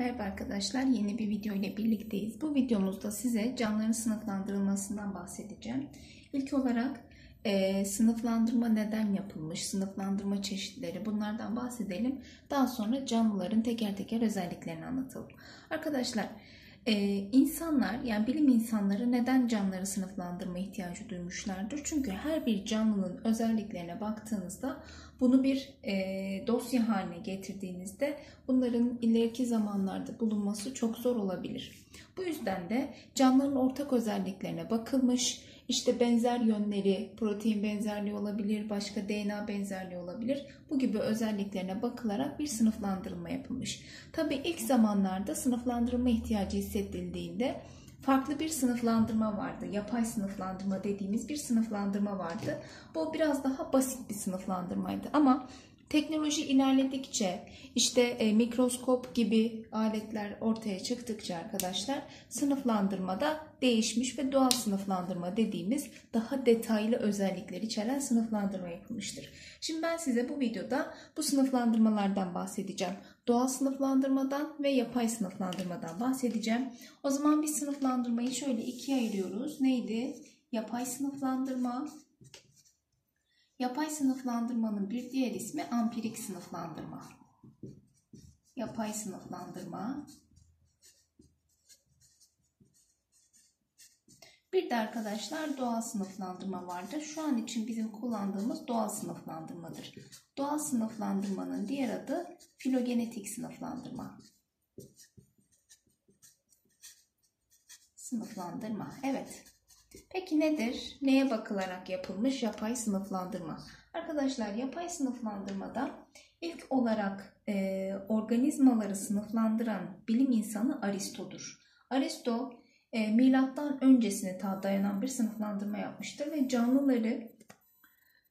Merhaba arkadaşlar, yeni bir video ile birlikteyiz. Bu videomuzda size canlıların sınıflandırılmasından bahsedeceğim. İlk olarak e, sınıflandırma neden yapılmış, sınıflandırma çeşitleri bunlardan bahsedelim. Daha sonra canlıların teker teker özelliklerini anlatalım. Arkadaşlar, e, insanlar yani bilim insanları neden canlıları sınıflandırma ihtiyacı duymuşlardır? Çünkü her bir canlının özelliklerine baktığınızda bunu bir e, dosya haline getirdiğinizde bunların ileriki zamanlarda bulunması çok zor olabilir. Bu yüzden de canlıların ortak özelliklerine bakılmış, işte benzer yönleri, protein benzerliği olabilir, başka DNA benzerliği olabilir. Bu gibi özelliklerine bakılarak bir sınıflandırma yapılmış. Tabi ilk zamanlarda sınıflandırma ihtiyacı hissedildiğinde farklı bir sınıflandırma vardı. Yapay sınıflandırma dediğimiz bir sınıflandırma vardı. Bu biraz daha basit bir sınıflandırmaydı ama Teknoloji ilerledikçe işte e, mikroskop gibi aletler ortaya çıktıkça arkadaşlar sınıflandırmada değişmiş ve doğal sınıflandırma dediğimiz daha detaylı özellikler içeren sınıflandırma yapılmıştır. Şimdi ben size bu videoda bu sınıflandırmalardan bahsedeceğim. Doğal sınıflandırmadan ve yapay sınıflandırmadan bahsedeceğim. O zaman biz sınıflandırmayı şöyle ikiye ayırıyoruz. Neydi? Yapay sınıflandırma Yapay sınıflandırmanın bir diğer ismi ampirik sınıflandırma. Yapay sınıflandırma. Bir de arkadaşlar doğal sınıflandırma vardır. Şu an için bizim kullandığımız doğal sınıflandırmadır. Doğal sınıflandırmanın diğer adı filogenetik sınıflandırma. Sınıflandırma. Evet. Peki nedir? Neye bakılarak yapılmış yapay sınıflandırma? Arkadaşlar yapay sınıflandırmada ilk olarak e, organizmaları sınıflandıran bilim insanı Aristo'dur. Aristo e, milattan öncesine ta dayanan bir sınıflandırma yapmıştır ve canlıları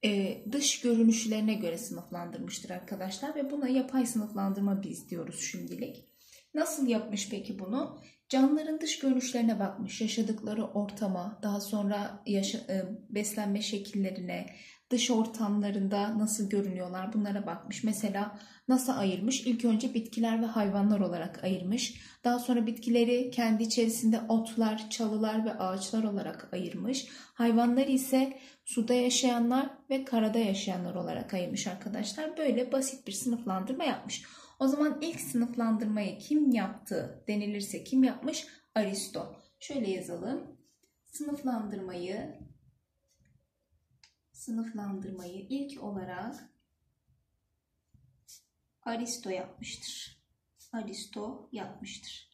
e, dış görünüşlerine göre sınıflandırmıştır arkadaşlar ve buna yapay sınıflandırma biz diyoruz şimdilik. Nasıl yapmış peki bunu? Canlıların dış görünüşlerine bakmış, yaşadıkları ortama, daha sonra yaşa, e, beslenme şekillerine, dış ortamlarında nasıl görünüyorlar bunlara bakmış. Mesela nasıl ayırmış? İlk önce bitkiler ve hayvanlar olarak ayırmış. Daha sonra bitkileri kendi içerisinde otlar, çalılar ve ağaçlar olarak ayırmış. Hayvanlar ise suda yaşayanlar ve karada yaşayanlar olarak ayırmış arkadaşlar. Böyle basit bir sınıflandırma yapmış. O zaman ilk sınıflandırmayı kim yaptı denilirse kim yapmış? Aristo. Şöyle yazalım. Sınıflandırmayı sınıflandırmayı ilk olarak Aristo yapmıştır. Aristo yapmıştır.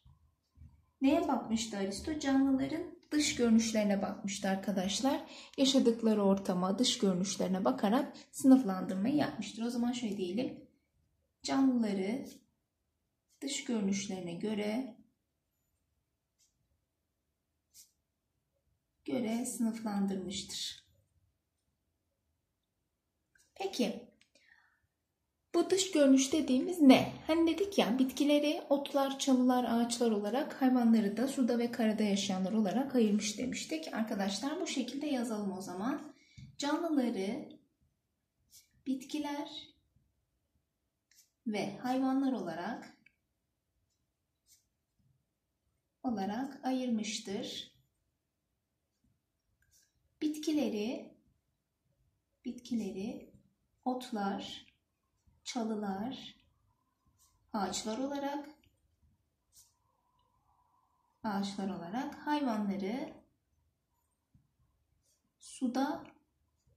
Neye bakmıştı Aristo? Canlıların dış görünüşlerine bakmıştı arkadaşlar. Yaşadıkları ortama, dış görünüşlerine bakarak sınıflandırmayı yapmıştır. O zaman şöyle diyelim canlıları dış görünüşlerine göre göre sınıflandırmıştır. Peki bu dış görünüş dediğimiz ne? Hani dedik ya bitkileri otlar, çalılar, ağaçlar olarak hayvanları da suda ve karada yaşayanlar olarak ayırmış demiştik. Arkadaşlar bu şekilde yazalım o zaman. Canlıları bitkiler, ve hayvanlar olarak olarak ayırmıştır. Bitkileri bitkileri otlar, çalılar, ağaçlar olarak ağaçlar olarak hayvanları suda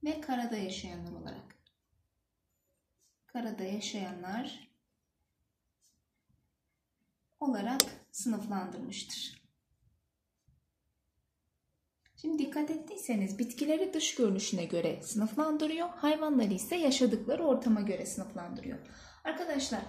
ve karada yaşayanlar olarak karada yaşayanlar olarak sınıflandırmıştır. Şimdi dikkat ettiyseniz bitkileri dış görünüşüne göre sınıflandırıyor, hayvanları ise yaşadıkları ortama göre sınıflandırıyor. Arkadaşlar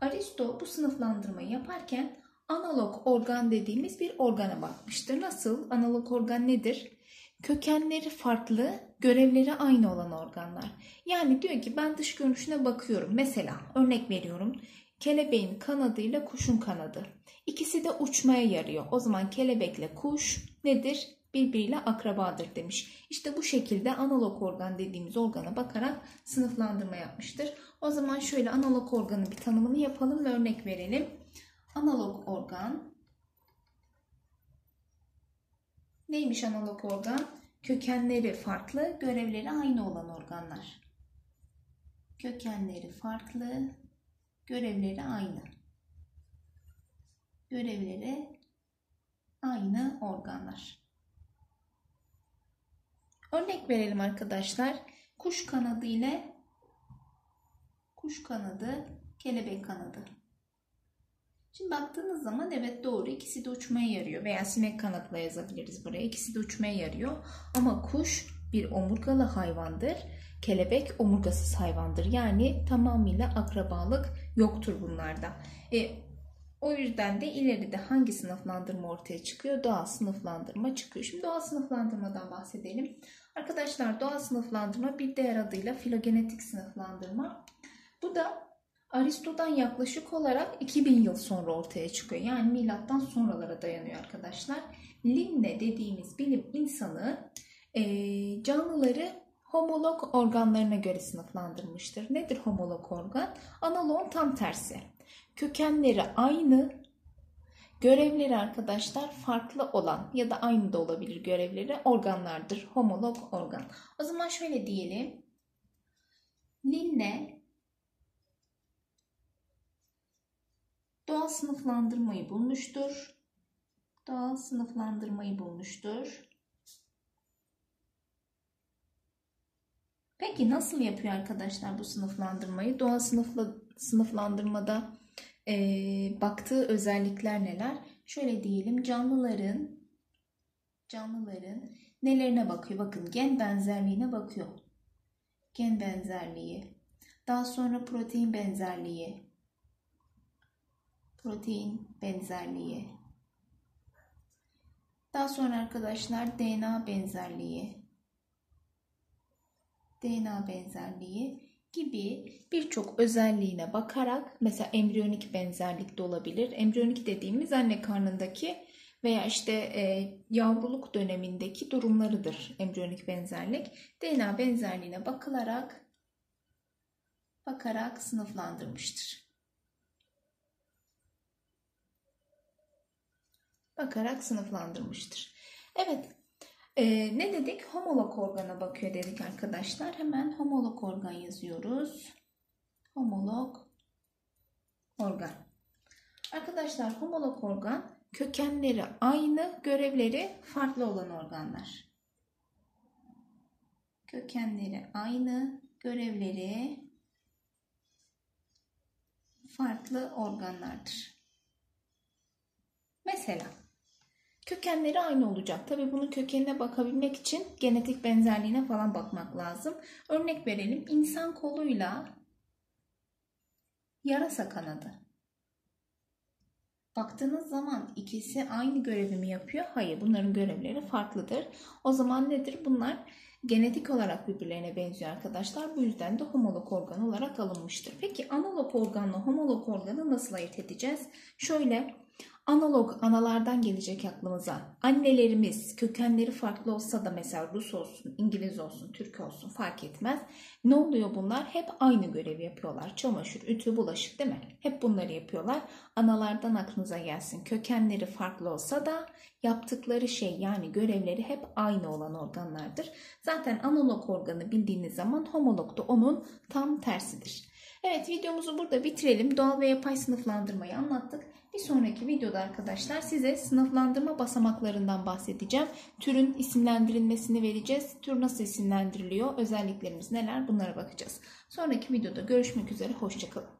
Aristo bu sınıflandırmayı yaparken analog organ dediğimiz bir organa bakmıştır. Nasıl? Analog organ nedir? Kökenleri farklı, görevleri aynı olan organlar. Yani diyor ki ben dış görünüşüne bakıyorum. Mesela örnek veriyorum. Kelebeğin kanadıyla kuşun kanadı. İkisi de uçmaya yarıyor. O zaman kelebekle kuş nedir? Birbiriyle akrabadır demiş. İşte bu şekilde analog organ dediğimiz organa bakarak sınıflandırma yapmıştır. O zaman şöyle analog organın bir tanımını yapalım ve örnek verelim. Analog organ. Neymiş analog organ? Kökenleri farklı, görevleri aynı olan organlar. Kökenleri farklı, görevleri aynı. Görevleri aynı organlar. Örnek verelim arkadaşlar. Kuş kanadı ile kuş kanadı, kelebek kanadı. Şimdi baktığınız zaman evet doğru ikisi de uçmaya yarıyor veya sinek kanatla yazabiliriz buraya. İkisi de uçmaya yarıyor. Ama kuş bir omurgalı hayvandır. Kelebek omurgasız hayvandır. Yani tamamıyla akrabalık yoktur bunlarda. E, o yüzden de ileride hangi sınıflandırma ortaya çıkıyor? Doğal sınıflandırma çıkıyor. Şimdi doğal sınıflandırmadan bahsedelim. Arkadaşlar doğal sınıflandırma bir diğer adıyla filogenetik sınıflandırma. Bu da Aristo'dan yaklaşık olarak 2000 yıl sonra ortaya çıkıyor. Yani milattan sonralara dayanıyor arkadaşlar. Linne dediğimiz bilim insanı e, canlıları homolog organlarına göre sınıflandırmıştır. Nedir homolog organ? Analoğun tam tersi. Kökenleri aynı, görevleri arkadaşlar farklı olan ya da aynı da olabilir görevleri organlardır. Homolog organ. O zaman şöyle diyelim. Linne doğal sınıflandırmayı bulmuştur. Doğal sınıflandırmayı bulmuştur. Peki nasıl yapıyor arkadaşlar bu sınıflandırmayı? Doğal sınıfla, sınıflandırmada e, baktığı özellikler neler? Şöyle diyelim canlıların canlıların nelerine bakıyor? Bakın gen benzerliğine bakıyor. Gen benzerliği. Daha sonra protein benzerliği, protein benzerliği. Daha sonra arkadaşlar DNA benzerliği. DNA benzerliği gibi birçok özelliğine bakarak mesela embriyonik benzerlik de olabilir. Embriyonik dediğimiz anne karnındaki veya işte e, yavruluk dönemindeki durumlarıdır embriyonik benzerlik. DNA benzerliğine bakılarak bakarak sınıflandırmıştır. Bakarak sınıflandırmıştır. Evet, ee, ne dedik? Homolog organa bakıyor dedik arkadaşlar. Hemen homolog organ yazıyoruz. Homolog organ. Arkadaşlar homolog organ kökenleri aynı, görevleri farklı olan organlar. Kökenleri aynı, görevleri farklı organlardır. Mesela kökenleri aynı olacak. Tabi bunun kökenine bakabilmek için genetik benzerliğine falan bakmak lazım. Örnek verelim. İnsan koluyla yarasa kanadı. Baktığınız zaman ikisi aynı görevi mi yapıyor? Hayır, bunların görevleri farklıdır. O zaman nedir? Bunlar genetik olarak birbirlerine benziyor arkadaşlar. Bu yüzden de homolog organ olarak alınmıştır. Peki analog organla homolog organı nasıl ayırt edeceğiz? Şöyle Analog analardan gelecek aklımıza. Annelerimiz kökenleri farklı olsa da mesela Rus olsun, İngiliz olsun, Türk olsun fark etmez. Ne oluyor bunlar? Hep aynı görevi yapıyorlar. Çamaşır, ütü, bulaşık değil mi? Hep bunları yapıyorlar. Analardan aklınıza gelsin. Kökenleri farklı olsa da yaptıkları şey yani görevleri hep aynı olan organlardır. Zaten analog organı bildiğiniz zaman homolog da onun tam tersidir. Evet videomuzu burada bitirelim. Doğal ve yapay sınıflandırmayı anlattık. Bir sonraki videoda arkadaşlar size sınıflandırma basamaklarından bahsedeceğim. Türün isimlendirilmesini vereceğiz. Tür nasıl isimlendiriliyor, özelliklerimiz neler bunlara bakacağız. Sonraki videoda görüşmek üzere, hoşçakalın.